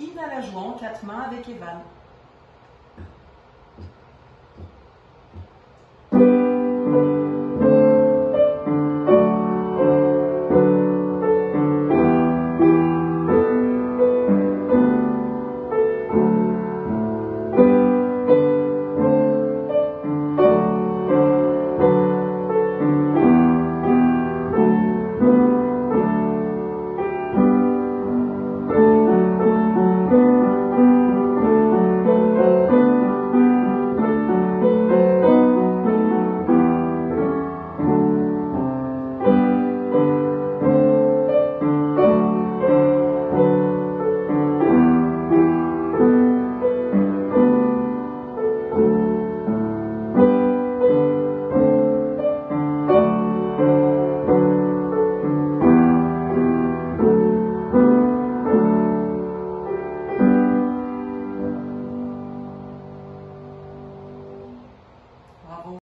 Ina la joue en quatre mains avec Evan.